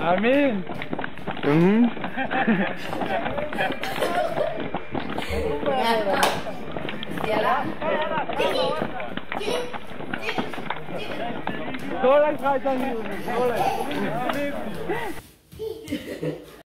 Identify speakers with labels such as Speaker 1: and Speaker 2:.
Speaker 1: Amin.
Speaker 2: Mhm.
Speaker 1: Zo lang gaat dan niet. Zo lang.